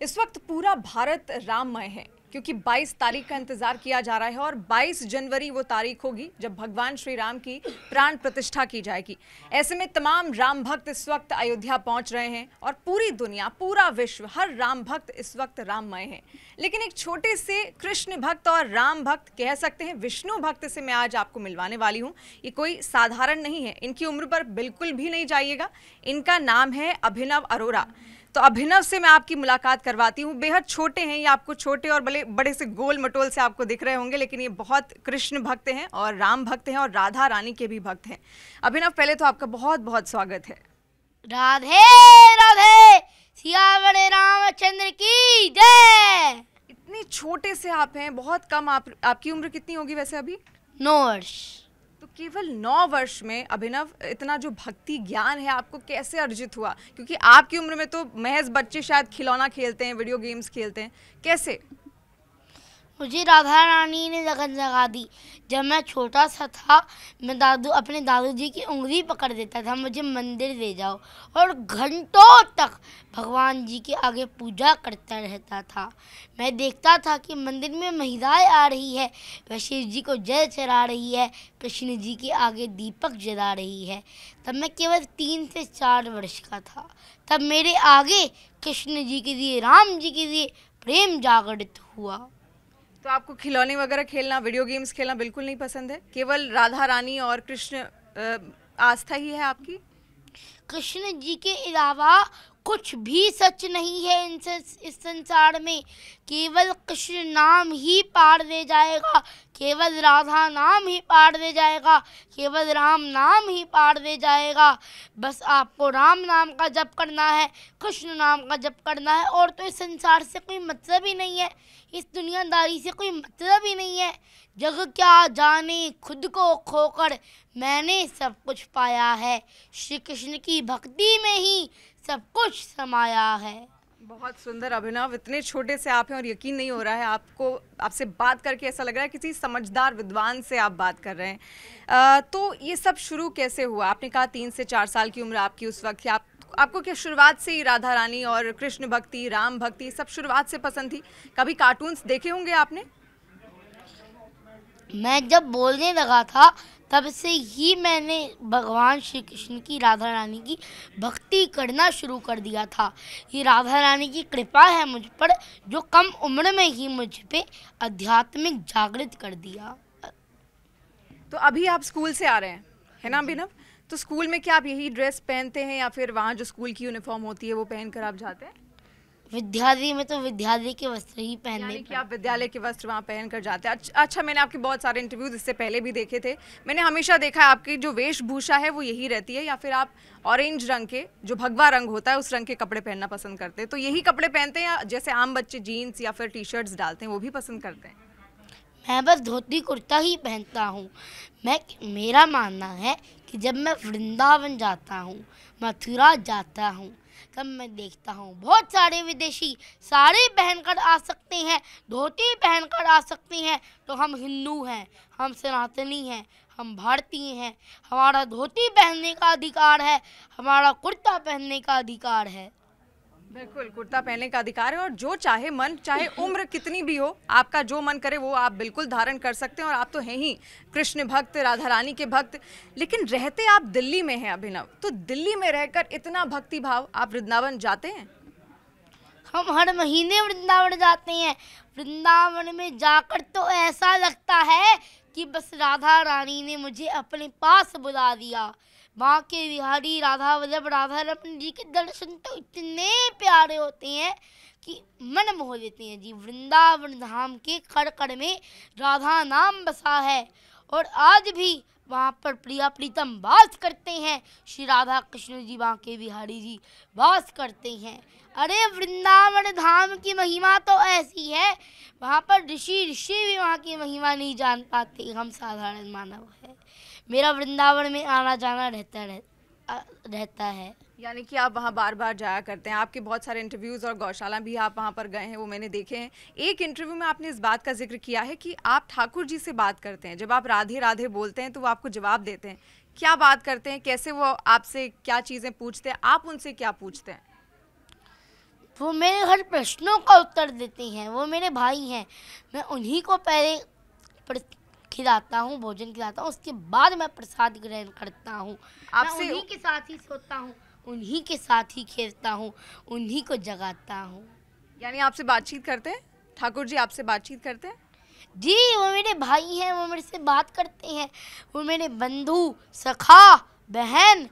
इस वक्त पूरा भारत राममय है, क्योंकि 22 तारीख का इंतज़ार किया जा रहा है और 22 जनवरी वो तारीख होगी जब भगवान श्री राम की प्राण प्रतिष्ठा की जाएगी। ऐसे में तमाम राम भक्त इस वक्त अयोध्या पहुँच रहे हैं और पूरी दुनिया, पूरा विश्व, हर राम भक्त इस वक्त राममय है। लेकिन एक छोटे से कृष्ण भक्त और राम भक्त कह सकते हैं, विष्णु भक्त से मैं आज आपको मिलवाने वाली हूँ। ये कोई साधारण नहीं है, इनकी उम्र पर बिल्कुल भी नहीं जाइएगा। इनका नाम है अभिनव अरोरा। तो अभिनव से मैं आपकी मुलाकात करवाती हूँ। बेहद छोटे हैं ये आपको छोटे और बड़े बड़े से गोल मटोल से आपको दिख रहे होंगे लेकिन ये बहुत कृष्ण भक्त हैं और राम भक्त हैं और राधा रानी के भी भक्त हैं। अभिनव पहले तो आपका बहुत बहुत स्वागत है। राधे राधे सियावर रामचंद्र की जय। इतने छोटे से आप हैं बहुत कम आप आपकी उम्र कितनी होगी वैसे अभी? नौ वर्ष। तो केवल नौ वर्ष में अभिनव, इतना जो भक्ति ज्ञान है आपको कैसे अर्जित हुआ? क्योंकि आपकी उम्र में तो महज बच्चे शायद खिलौना खेलते हैं वीडियो गेम्स खेलते हैं। कैसे? मुझे राधा रानी ने लगन लगा दी। जब मैं छोटा सा था, मैं दादू, अपने दादू जी की उंगली पकड़ देता था, मुझे मंदिर ले जाओ। और घंटों तक भगवान जी के आगे पूजा करता रहता था। मैं देखता था कि मंदिर में महिलाएँ आ रही है। वह शिव जी को जल चढ़ा रही है, कृष्ण जी के आगे दीपक जला रही है। तब मैं केवल तीन से चार वर्ष का था। तब मेरे आगे कृष्ण जी के लिए, राम जी के लिए प्रेम जागृत हुआ। तो आपको खिलौने वगैरह खेलना वीडियो गेम्स खेलना बिल्कुल नहीं पसंद है? केवल राधा रानी और कृष्ण आस्था ही है आपकी? कृष्ण जी के अलावा कुछ भी सच नहीं है इन इस संसार में। केवल कृष्ण नाम ही पार दे जाएगा, केवल राधा नाम ही पार दे जाएगा, केवल राम नाम ही पार दे जाएगा। बस आपको राम नाम का जप करना है, कृष्ण नाम का जप करना है, और तो इस संसार से कोई मतलब ही नहीं है, इस दुनियादारी से कोई मतलब ही नहीं है। जग क्या जाने, खुद को खोकर मैंने सब कुछ पाया है। श्री कृष्ण की भक्ति में ही सब कुछ समाया है। बहुत सुंदर अभिनव इतने छोटे से आप हैं और यकीन नहीं हो रहा है आपको आपसे बात करके ऐसा लग रहा है किसी समझदार विद्वान से आप बात कर रहे हैं। आ, तो ये सब शुरू कैसे हुआ? आपने कहा तीन से चार साल की उम्र आपकी उस वक्त आप आपको क्या शुरुआत से ही राधा रानी और कृष्ण भक्ति राम भक्ति सब शुरुआत से पसंद थी? कभी कार्टून्स देखे होंगे आपने? मैं जब बोलने लगा था तब से ही मैंने भगवान श्री कृष्ण की राधा रानी की भक्ति करना शुरू कर दिया था। ये राधा रानी की कृपा है मुझ पर जो कम उम्र में ही मुझ पे आध्यात्मिक जागृत कर दिया। तो अभी आप स्कूल से आ रहे हैं है ना अभिनव? तो स्कूल में क्या आप यही ड्रेस पहनते हैं या फिर वहाँ जो स्कूल की यूनिफॉर्म होती है वो पहन कर आप जाते हैं? विद्यालय में तो विद्यालय के वस्त्र ही पहनने कि आप विद्यालय के वस्त्र वहाँ पहन कर जाते हैं। अच्छा, अच्छा मैंने आपके बहुत सारे इंटरव्यूज़ इससे पहले भी देखे थे। मैंने हमेशा देखा है आपकी जो वेशभूषा है वो यही रहती है या फिर आप ऑरेंज रंग के जो भगवा रंग होता है उस रंग के कपड़े पहनना पसंद करते हैं? तो यही कपड़े पहनते हैं या जैसे आम बच्चे जीन्स या फिर टी शर्ट्स डालते हैं वो भी पसंद करते हैं? मैं बस धोती कुर्ता ही पहनता हूँ। मैं मेरा मानना है कि जब मैं वृंदावन जाता हूँ मथुरा जाता हूँ तब मैं देखता हूँ। बहुत सारे विदेशी साड़ी पहनकर आ सकते हैं, धोती पहनकर आ सकते हैं। तो हम हिंदू हैं, हम सनातनी हैं, हम भारतीय हैं। हमारा धोती पहनने का अधिकार है, हमारा कुर्ता पहनने का अधिकार है। बिल्कुल, कुर्ता पहनने का अधिकार है और जो चाहे मन, चाहे उम्र कितनी भी हो, आपका जो मन करे वो आप बिल्कुल धारण कर सकते हैं और आप तो हैं ही कृष्ण भक्त, राधा रानी के भक्त। लेकिन रहते आप दिल्ली में हैं, अभिनव तो दिल्ली में रहकर इतना भक्ति भाव आप वृंदावन जाते हैं? हम हर महीने वृंदावन जाते हैं। वृंदावन में जाकर तो ऐसा लगता है कि बस राधा रानी ने मुझे अपने पास बुला दिया। माँ के बिहारी राधा वल्लभ राधा रमन जी के दर्शन तो इतने प्यारे होते हैं कि मन मोह लेते हैं जी। वृंदावन धाम के कड़ में राधा नाम बसा है और आज भी वहाँ पर प्रिया प्रीतम वास करते हैं। श्री राधा कृष्ण जी वहाँ के बिहारी जी वास करते हैं। अरे वृंदावन धाम की महिमा तो ऐसी है, वहाँ पर ऋषि ऋषि भी वहाँ की महिमा नहीं जान पाते। हम साधारण मानव है। मेरा वृंदावन में आना जाना रहता रह, रहता है। यानी कि आप वहाँ बार बार जाया करते हैं। आपके बहुत सारे इंटरव्यूज़ और गौशाला भी आप वहाँ पर गए हैं वो मैंने देखे हैं। एक इंटरव्यू में आपने इस बात का ज़िक्र किया है कि आप ठाकुर जी से बात करते हैं। जब आप राधे राधे बोलते हैं तो वो आपको जवाब देते हैं। क्या बात करते हैं? कैसे वो आपसे क्या चीज़ें पूछते हैं? आप उनसे क्या पूछते हैं? वो मेरे हर प्रश्नों का उत्तर देते हैं। वो मेरे भाई हैं। मैं उन्हीं को पहले खिलाता हूँ भोजन खिलाता हूँ उसके बाद मैं प्रसाद ग्रहण करता हूँ। आपसे- उन्हीं के साथ ही सोता हूँ उन्हीं के साथ ही खेलता हूँ उन्हीं को जगाता हूँ। यानी आपसे बातचीत करते हैं? ठाकुर जी आपसे बातचीत करते हैं? जी वो मेरे भाई हैं वो मेरे से बात करते हैं। वो मेरे बंधु सखा बहन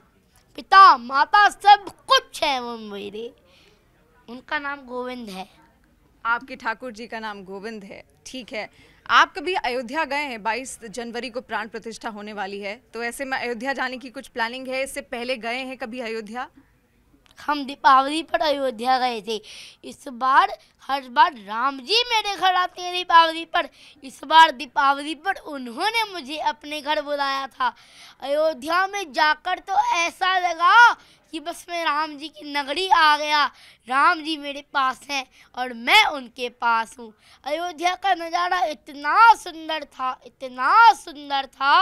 पिता माता सब कुछ है वो मेरे। उनका नाम गोविंद है। आपके ठाकुर जी का नाम गोविंद है ठीक है। आप कभी अयोध्या गए हैं? 22 जनवरी को प्राण प्रतिष्ठा होने वाली है तो ऐसे में अयोध्या जाने की कुछ प्लानिंग है? इससे पहले गए हैं कभी अयोध्या? हम दीपावली पर अयोध्या गए थे। इस बार, हर बार राम जी मेरे घर आते हैं दीपावली पर। इस बार दीपावली पर उन्होंने मुझे अपने घर बुलाया था। अयोध्या में जाकर तो ऐसा लगा कि बस मैं राम जी की नगरी आ गया। राम जी मेरे पास हैं और मैं उनके पास हूँ। अयोध्या का नज़ारा इतना सुंदर था इतना सुंदर था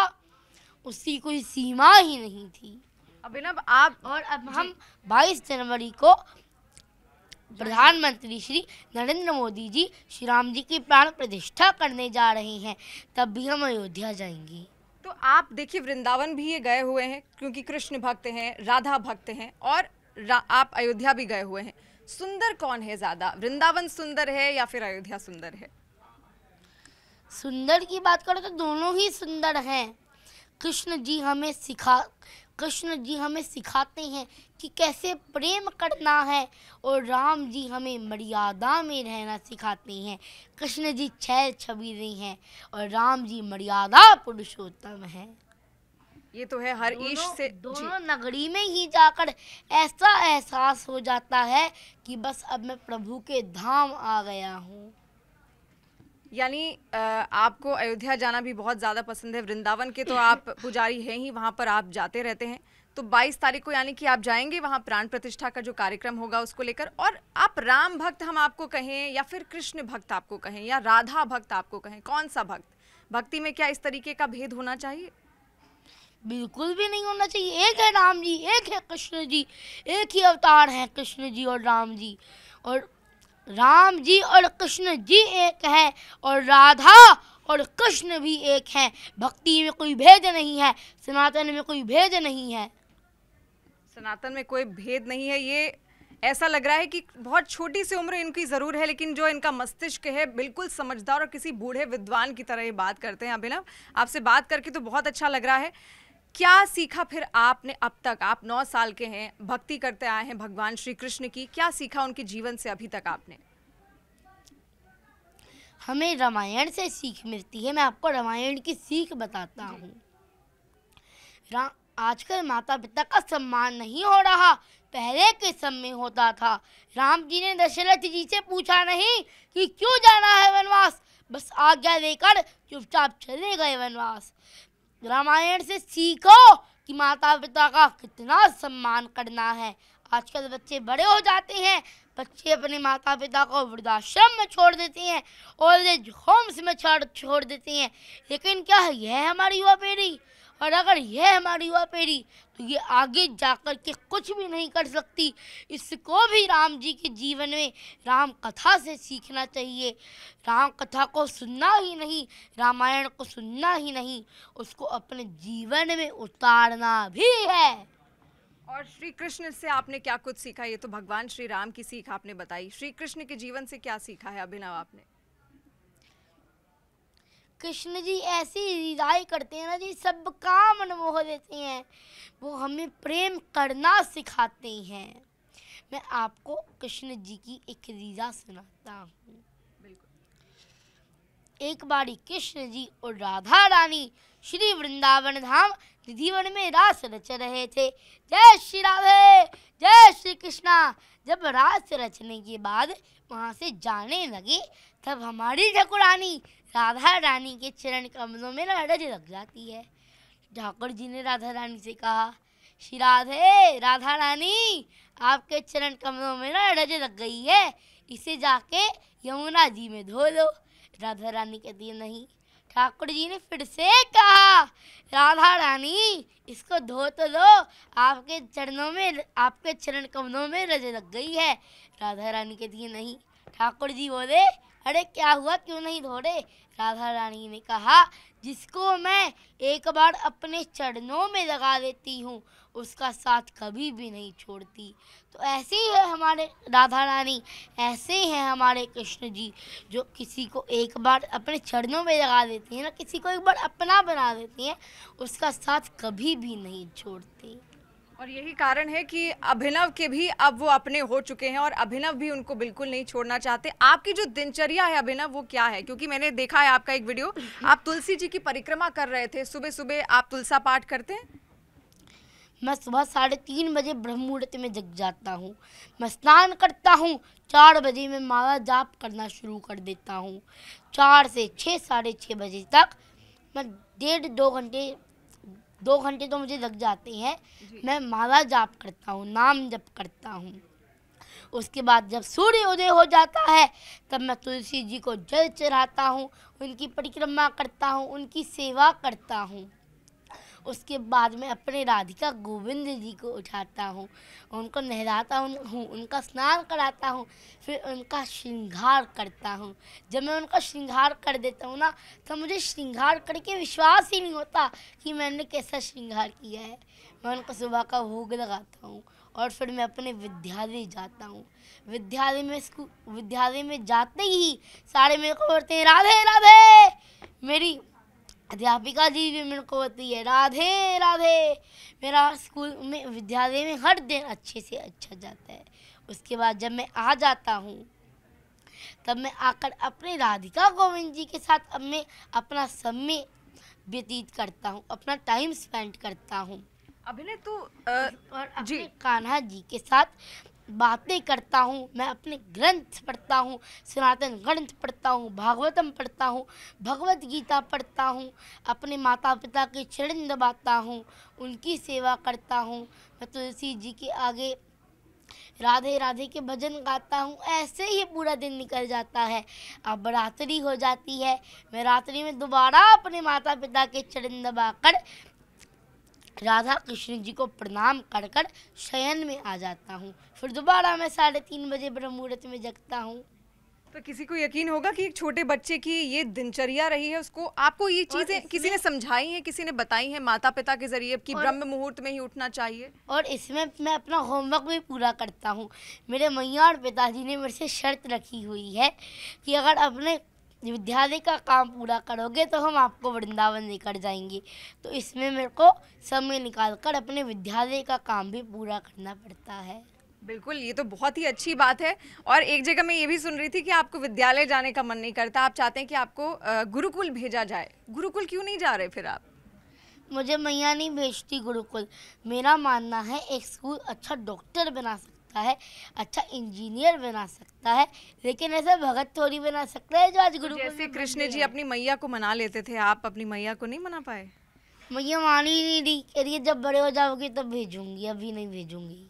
उसकी कोई सीमा ही नहीं थी। अभिनव आप और अब हम 22 जनवरी को प्रधानमंत्री श्री नरेंद्र मोदी जी श्री राम जी की प्राण प्रतिष्ठा करने जा रहे हैं। तब भी हम अयोध्या जाएँगे। तो आप देखिए, वृंदावन भी ये गए हुए हैं, क्योंकि कृष्ण भक्त हैं, राधा भक्त हैं, और आप अयोध्या भी गए हुए हैं। सुंदर कौन है ज़्यादा? वृंदावन सुंदर है या फिर अयोध्या सुंदर है? सुंदर की बात करो तो दोनों ही सुंदर हैं। कृष्ण जी हमें सिखा कृष्ण जी हमें सिखाते हैं कि कैसे प्रेम करना है और राम जी हमें मर्यादा में रहना सिखाते हैं। कृष्ण जी छह छबीले हैं और राम जी मर्यादा पुरुषोत्तम हैं। ये तो है हर ईश से दोनों नगरी में ही जाकर ऐसा एहसास हो जाता है कि बस अब मैं प्रभु के धाम आ गया हूँ। यानी आपको अयोध्या जाना भी बहुत ज़्यादा पसंद है। वृंदावन के तो आप पुजारी हैं ही वहाँ पर आप जाते रहते हैं। तो 22 तारीख को यानी कि आप जाएँगे वहाँ प्राण प्रतिष्ठा का जो कार्यक्रम होगा उसको लेकर और आप राम भक्त हम आपको कहें या फिर कृष्ण भक्त आपको कहें या राधा भक्त आपको कहें कौन सा भक्त? भक्ति में क्या इस तरीके का भेद होना चाहिए? बिल्कुल भी नहीं होना चाहिए। एक है राम जी एक है कृष्ण जी एक ही अवतार है कृष्ण जी और राम जी। और राम जी और कृष्ण जी एक है और राधा और कृष्ण भी एक हैं। भक्ति में कोई भेद नहीं है, सनातन में कोई भेद नहीं है। सनातन में कोई भेद नहीं है। ये ऐसा लग रहा है कि बहुत छोटी सी उम्र इनकी ज़रूर है, लेकिन जो इनका मस्तिष्क है, बिल्कुल समझदार और किसी बूढ़े विद्वान की तरह ये बात करते हैं अभिनव। आपसे बात करके तो बहुत अच्छा लग रहा है। क्या सीखा फिर आपने अब तक? आप नौ साल के हैं भक्ति करते आए हैं भगवान श्री कृष्ण की। क्या सीखा उनके जीवन से अभी तक आपने? हमें रामायण से सीख मिलती है। मैं आपको रामायण की सीख बताता हूँ। रा आजकल माता पिता का सम्मान नहीं हो रहा। पहले के समय होता था। राम जी ने दशरथ जी से पूछा नहीं कि क्यों जाना है वनवास? बस आज्ञा लेकर चुपचाप चले गए वनवास। रामायण से सीखो कि माता पिता का कितना सम्मान करना है। आजकल बच्चे बड़े हो जाते हैं, बच्चे अपने माता पिता को वृद्धाश्रम में छोड़ देते हैं ओल्ड एज होम्स में छोड़ छोड़ देते हैं। लेकिन क्या है यह हमारी युवा पीढ़ी? और अगर यह हमारी युवा पीढ़ी तो ये आगे जाकर के कुछ भी नहीं कर सकती। इसको भी राम जी के जीवन में राम कथा से सीखना चाहिए। राम कथा को सुनना ही नहीं, रामायण को सुनना ही नहीं, उसको अपने जीवन में उतारना भी है। और श्री कृष्ण से आपने क्या कुछ सीखा? ये तो भगवान श्री राम की सीख आपने बताई। श्री कृष्ण के जीवन से क्या सीखा है अभिनव आपने? कृष्ण जी ऐसी रिदाई करते हैं ना जी सब काम मोह देते हैं। वो हमें प्रेम करना सिखाते हैं। मैं आपको कृष्ण जी की एक रीजा सुनाता हूँ। एक बारी कृष्ण जी और राधा रानी श्री वृंदावन धाम निधिवन में रास रच रहे थे। जय श्री राधे, जय श्री कृष्णा। जब रास रचने के बाद वहाँ से जाने लगे, तब हमारी ठाकुरानी राधा रानी के चरण कमलों में रज लग जाती है। ठाकुर जी ने राधा रानी से कहा, श्री राधे, राधा रानी, आपके चरण कमलों में ना रज लग गई है। इसे जाके यमुना जी में धो लो। राधा रानी के दिए नहीं। ठाकुर जी ने फिर से कहा, राधा रानी, इसको धो तो दो आपके चरणों में, आपके चरण कमलों में रज लग गई है। राधा रानी के दिए नहीं। ठाकुर जी बोले, अरे, क्या हुआ? क्यों नहीं धो रहे राधा रानी ने कहा, जिसको मैं एक बार अपने चरणों में लगा देती हूँ, उसका साथ कभी भी नहीं छोड़ती। तो ऐसे ही है हमारे राधा रानी, ऐसे ही हैं हमारे कृष्ण जी, जो किसी को एक बार अपने चरणों में लगा देती हैं, ना किसी को एक बार अपना बना देती हैं, उसका साथ कभी भी नहीं छोड़ती। और यही कारण है कि अभिनव के भी अब वो अपने हो चुके हैं और अभिनव भी उनको बिल्कुल नहीं छोड़ना चाहते। आपकी जो दिनचर्या है अभिनव वो क्या है? क्योंकि मैंने देखा है आपका एक वीडियो। आप तुलसी जी की परिक्रमा कर रहे थे। सुबह सुबह आप तुलसा पाठ करते हैं? मैं सुबह साढ़े तीन बजे ब्रह्म मुहूर्त में जग जाता हूँ। मैं स्नान करता हूँ। चार बजे मैं माला जाप करना शुरू कर देता हूँ। चार से छः साढ़े छः बजे तक मैं डेढ़ दो घंटे दो घंटे तो मुझे लग जाते हैं। मैं माला जाप करता हूँ नाम जप करता हूँ। उसके बाद जब सूर्य उदय हो जाता है तब मैं तुलसी जी को जल चढ़ाता हूँ उनकी परिक्रमा करता हूँ उनकी सेवा करता हूँ। उसके बाद मैं अपने राधिका गोविंद जी को उठाता हूँ, उनको नहलाता हूँ उनका स्नान कराता हूँ, फिर उनका श्रृंगार करता हूँ। जब मैं उनका श्रृंगार कर देता हूँ ना तो मुझे श्रृंगार करके विश्वास ही नहीं होता कि मैंने कैसा श्रृंगार किया है। मैं उनको सुबह का भोग लगाता हूँ और फिर मैं अपने विद्यालय जाता हूँ। विद्यालय में स्कूल विद्यालय में जाते ही सारे मेरे को बोलते हैं, राधे राधे, मेरी अध्यापिका जी भी मेरे को होती है राधे राधे। मेरा स्कूल में विद्यालय में हर दिन अच्छे से अच्छा जाता है। उसके बाद जब मैं आ जाता हूँ तब मैं आकर अपने राधिका गोविंद जी के साथ अब मैं अपना समय व्यतीत करता हूँ अपना टाइम स्पेंड करता हूँ। अभिनय तो और अपने कान्हा जी के साथ बातें करता हूँ, मैं अपने ग्रंथ पढ़ता हूँ, सनातन ग्रंथ पढ़ता हूँ, भागवतम पढ़ता हूँ, भगवत गीता पढ़ता हूँ, अपने माता पिता के चरण दबाता हूँ, उनकी सेवा करता हूँ। मैं तुलसी जी के आगे राधे राधे के भजन गाता हूँ, ऐसे ही पूरा दिन निकल जाता है। अब रात्रि हो जाती है, मैं रात्रि में दोबारा अपने माता पिता के चरण दबाकर राधा कृष्ण जी को प्रणाम कर कर शयन में आ जाता हूँ। फिर दोबारा मैं साढ़े तीन बजे ब्रह्म मुहूर्त में जगता हूँ। तो किसी को यकीन होगा कि एक छोटे बच्चे की ये दिनचर्या रही है उसको आपको ये चीज़ें किसी ने समझाई हैं किसी ने बताई हैं माता पिता के ज़रिए कि ब्रह्म मुहूर्त में ही उठना चाहिए? और इसमें मैं अपना होमवर्क भी पूरा करता हूँ। मेरे मैया और पिताजी ने मेरे से शर्त रखी हुई है कि अगर अपने विद्यालय का काम पूरा करोगे तो हम आपको वृंदावन लेकर जाएँगे। तो इसमें मेरे को समय निकाल कर अपने विद्यालय का काम भी पूरा करना पड़ता है। बिल्कुल ये तो बहुत ही अच्छी बात है। और एक जगह मैं ये भी सुन रही थी कि आपको विद्यालय जाने का मन नहीं करता। आप चाहते हैं कि आपको गुरुकुल भेजा जाए। गुरुकुल क्यों नहीं जा रहे फिर आप? मुझे मैया नहीं भेजती गुरुकुल। मेरा मानना है एक स्कूल अच्छा डॉक्टर बना सकता सकता है अच्छा इंजीनियर बना सकता है लेकिन ऐसा भगत थोड़ी बना सकता है जो आज गुरु जैसे कृष्ण जी अपनी मैया को मना लेते थे आप अपनी मैया को नहीं मना पाए? मैया मान ही नहीं रही कह जब बड़े हो जाओगे तब भेजूँगी अभी नहीं भेजूँगी।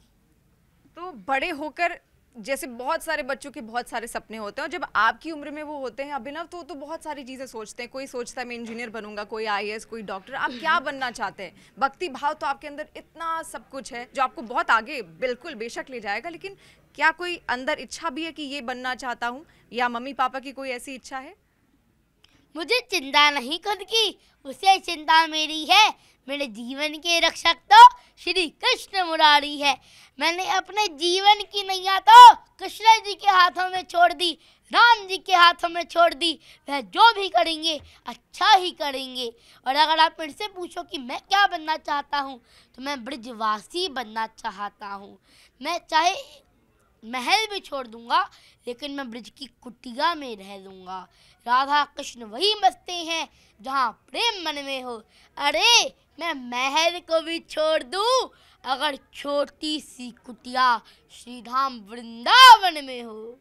तो बड़े होकर जैसे बहुत सारे बच्चों के बहुत सारे सपने होते हैं और जब आपकी उम्र में वो होते हैं अभिनव तो तो बहुत सारी चीज़ें सोचते हैं। कोई सोचता है मैं इंजीनियर बनूँगा कोई आईएएस कोई डॉक्टर आप क्या बनना चाहते हैं? भक्ति भाव तो आपके अंदर इतना सब कुछ है जो आपको बहुत आगे बिल्कुल बेशक ले जाएगा लेकिन क्या कोई अंदर इच्छा भी है कि ये बनना चाहता हूँ? या मम्मी पापा की कोई ऐसी इच्छा है? मुझे चिंता नहीं खुद की, उसे चिंता मेरी है। मेरे जीवन के रक्षक तो श्री कृष्ण मुरारी है। मैंने अपने जीवन की नैया तो कृष्ण जी के हाथों में छोड़ दी, राम जी के हाथों में छोड़ दी। वह जो भी करेंगे अच्छा ही करेंगे। और अगर आप मेरे से पूछो कि मैं क्या बनना चाहता हूँ तो मैं ब्रजवासी बनना चाहता हूँ। मैं चाहे महल भी छोड़ दूँगा, लेकिन मैं ब्रिज की कुटिया में रह लूँगा। राधा कृष्ण वही बसते हैं जहाँ प्रेम मन में हो। अरे मैं महल को भी छोड़ दूँ? अगर छोटी सी कुटिया श्री धाम वृंदावन में हो।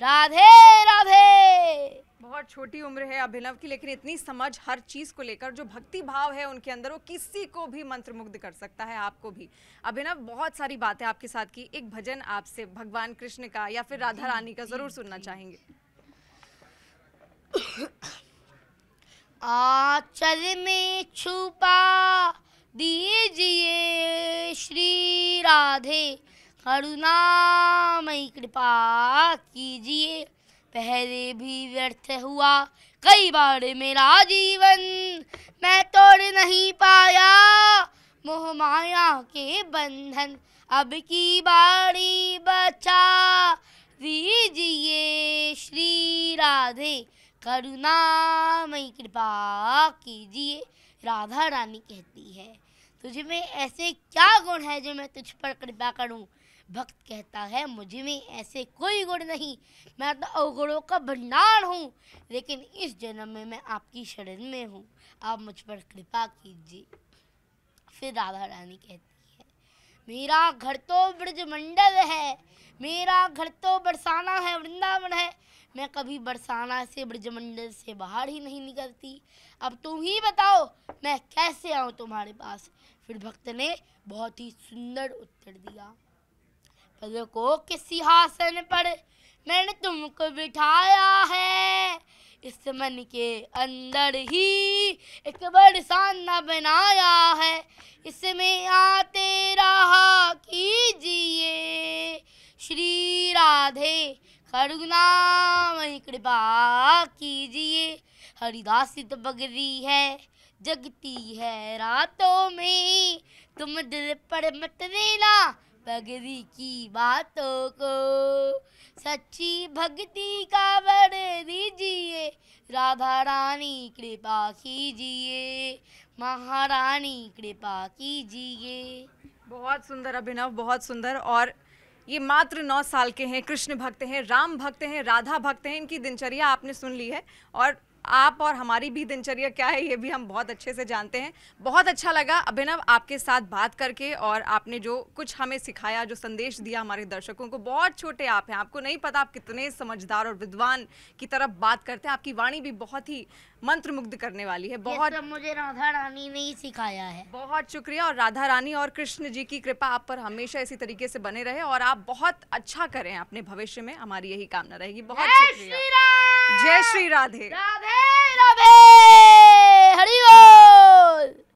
राधे राधे! बहुत छोटी उम्र है अभिनव की लेकिन इतनी समझ हर चीज़ को लेकर जो भक्ति भाव है उनके अंदर वो किसी को भी मंत्र मुग्ध कर सकता है आपको भी। अभिनव बहुत सारी बातें आपके साथ की। एक भजन आपसे भगवान कृष्ण का या फिर राधा रानी का ज़रूर सुनना चाहेंगे। आचल में छुपा दीजिए श्री राधे। करुणामयी कृपा कीजिए। पहले भी व्यर्थ हुआ कई बार मेरा जीवन, मैं तोड़ नहीं पाया मोह माया के बंधन। अब की बारी बचा, दीजिए श्री राधे। करुणामयी कृपा कीजिए, राधा रानी कहती है। तुझ में ऐसे क्या गुण है जो मैं तुझ पर कृपा करूँ? भक्त कहता है, मुझमें ऐसे कोई गुण नहीं। मैं तो अवगुणों का भंडार हूँ, लेकिन इस जन्म में मैं आपकी शरण में हूँ। आप मुझ पर कृपा कीजिए। फिर राधा रानी कहती है, मेरा घर तो ब्रज मंडल है, मेरा घर तो बरसाना है, वृंदावन है। मैं कभी बरसाना से ब्रजमंडल से बाहर ही नहीं निकलती। अब तुम ही बताओ, मैं कैसे आऊँ तुम्हारे पास? फिर भक्त ने बहुत ही सुंदर उत्तर दिया। पलकों के सिंहासन पर मैंने तुमको बिठाया है। इस मन के अंदर ही एक बरसाना बनाया है। इसमें आते रहा कीजिए। श्री राधे करुणामय कृपा कीजिए। हरिदासी बगरी है, जगती है रातों में। तुम दिल पर मत देना बगरी की बातों को। सच्ची भक्ति का वर दीजिए, राधा रानी कृपा कीजिए, महारानी कृपा कीजिए। बहुत सुंदर अभिनव, बहुत सुंदर। और ये मात्र नौ साल के हैं, कृष्ण भक्त हैं, राम भक्त हैं, राधा भक्त हैं, इनकी दिनचर्या आपने सुन ली है और आप और हमारी भी दिनचर्या क्या है ये भी हम बहुत अच्छे से जानते हैं। बहुत अच्छा लगा अभिनव आपके साथ बात करके और आपने जो कुछ हमें सिखाया जो संदेश दिया हमारे दर्शकों को बहुत छोटे आप हैं। आपको नहीं पता आप कितने समझदार और विद्वान की तरफ़ बात करते हैं। आपकी वाणी भी बहुत ही मंत्र मुग्ध करने वाली है। बहुत सब मुझे राधा रानी ने ही सिखाया है। बहुत शुक्रिया और राधा रानी और कृष्ण जी की कृपा आप पर हमेशा इसी तरीके से बने रहे और आप बहुत अच्छा करें अपने भविष्य में। हमारी यही कामना रहेगी। बहुत शुक्रिया। जय श्री राधे। राधे राधे हरिओ